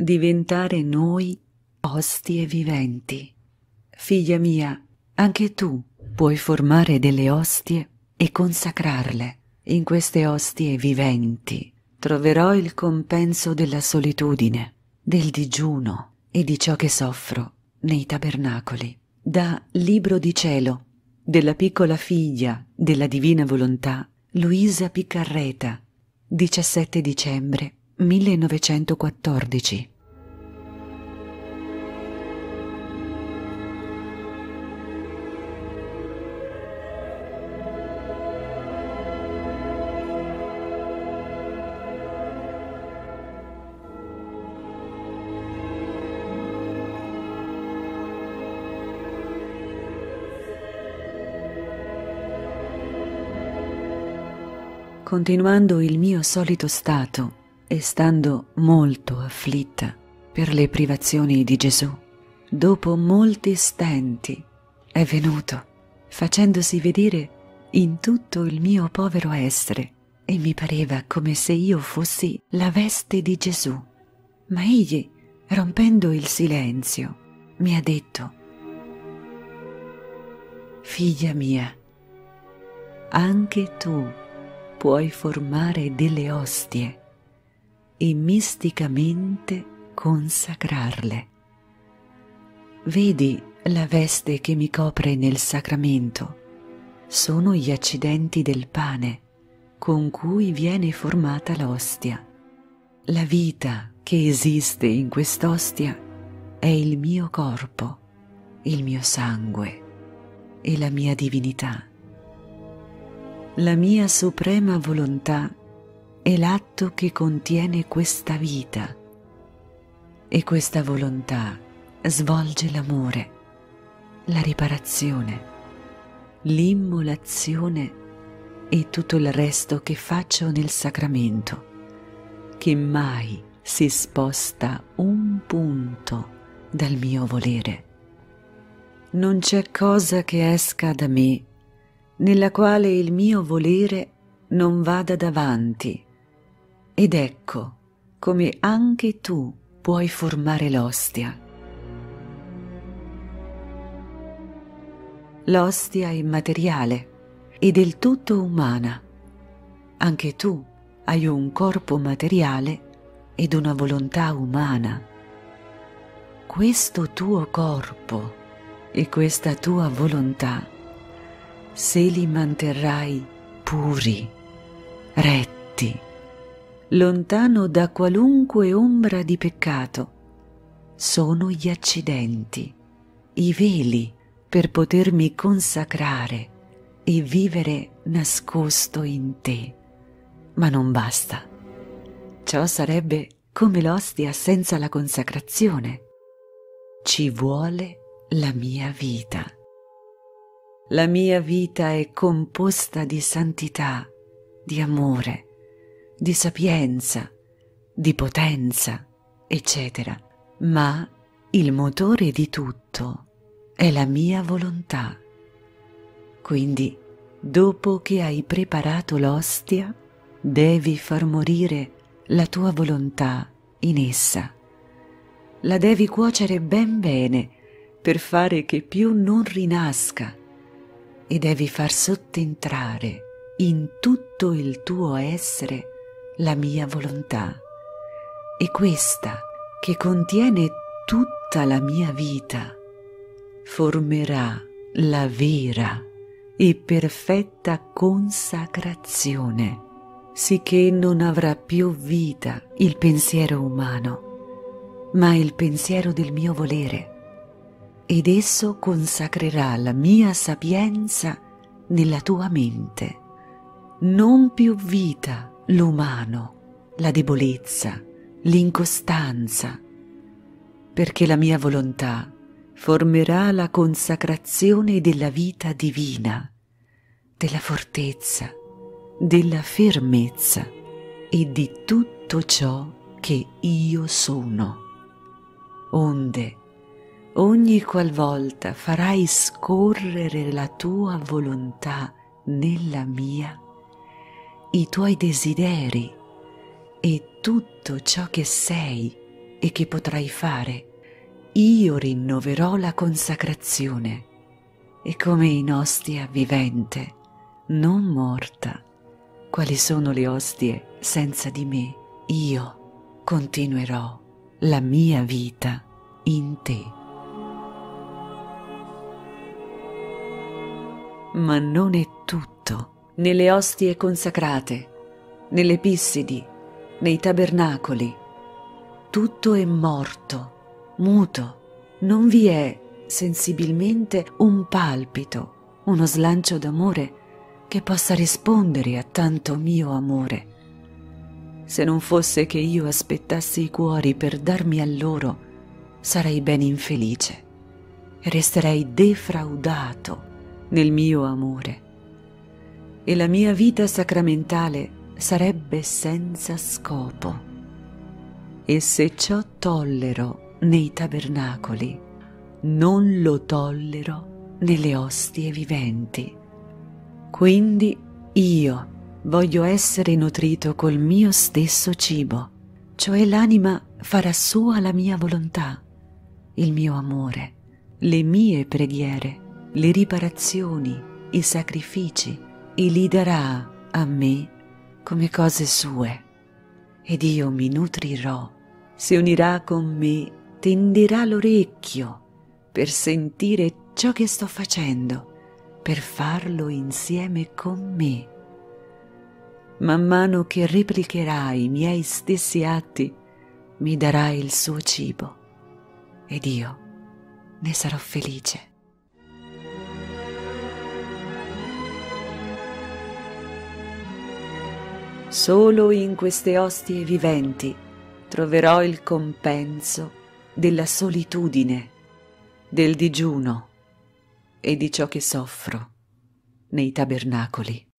diventare noi ostie viventi. Figlia mia, anche tu puoi formare delle ostie e consacrarle. In queste ostie viventi troverò il compenso della solitudine, del digiuno e di ciò che soffro nei tabernacoli. Da Libro di cielo della piccola figlia della divina volontà, Luisa Piccarreta, 17 dicembre 1914. Continuando il mio solito stato e stando molto afflitta per le privazioni di Gesù, dopo molti stenti è venuto, facendosi vedere in tutto il mio povero essere, e mi pareva come se io fossi la veste di Gesù. Ma egli, rompendo il silenzio, mi ha detto, Figlia mia, anche tu puoi formare delle ostie e misticamente consacrarle. Vedi la veste che mi copre nel sacramento. Sono gli accidenti del pane con cui viene formata l'ostia. La vita che esiste in quest'ostia è il mio corpo, il mio sangue e la mia divinità. La mia suprema volontà è l'atto che contiene questa vita e questa volontà svolge l'amore, la riparazione, l'immolazione e tutto il resto che faccio nel sacramento, che mai si sposta un punto dal mio volere. Non c'è cosa che esca da me nella quale il mio volere non vada davanti. Ed ecco come anche tu puoi formare l'ostia. L'ostia è immateriale e del tutto umana. Anche tu hai un corpo materiale ed una volontà umana. Questo tuo corpo e questa tua volontà se li manterrai puri, retti, lontano da qualunque ombra di peccato, sono gli accidenti, i veli per potermi consacrare e vivere nascosto in te. Ma non basta. Ciò sarebbe come l'ostia senza la consacrazione. Ci vuole la mia vita. La mia vita è composta di santità, di amore, di sapienza, di potenza, eccetera. Ma il motore di tutto è la mia volontà. Quindi, dopo che hai preparato l'ostia, devi far morire la tua volontà in essa. La devi cuocere ben bene per fare che più non rinasca e devi far sottentrare in tutto il tuo essere la mia volontà. E questa, che contiene tutta la mia vita, formerà la vera e perfetta consacrazione, sicché non avrà più vita il pensiero umano, ma il pensiero del mio volere ed esso consacrerà la mia sapienza nella tua mente. Non più vita l'umano, la debolezza, l'incostanza, perché la mia volontà formerà la consacrazione della vita divina, della fortezza, della fermezza e di tutto ciò che io sono. Onde ogni qualvolta farai scorrere la tua volontà nella mia, i tuoi desideri e tutto ciò che sei e che potrai fare, io rinnoverò la consacrazione e come in ostia vivente, non morta, quali sono le ostie senza di me, io continuerò la mia vita in te. Ma non è tutto. Nelle ostie consacrate, nelle pissidi, nei tabernacoli, tutto è morto, muto. Non vi è sensibilmente un palpito, uno slancio d'amore che possa rispondere a tanto mio amore. Se non fosse che io aspettassi i cuori per darmi a loro, sarei ben infelice e resterei defraudato nel mio amore. E la mia vita sacramentale sarebbe senza scopo. E se ciò tollero nei tabernacoli, non lo tollero nelle ostie viventi. Quindi io voglio essere nutrito col mio stesso cibo, cioè l'anima farà sua la mia volontà, il mio amore, le mie preghiere, le riparazioni, i sacrifici, li darà a me come cose sue, ed io mi nutrirò, si unirà con me, tenderà l'orecchio per sentire ciò che sto facendo, per farlo insieme con me. Man mano che replicherà i miei stessi atti, mi darà il suo cibo ed io ne sarò felice. Solo in queste ostie viventi troverò il compenso della solitudine del digiuno e di ciò che soffro nei tabernacoli.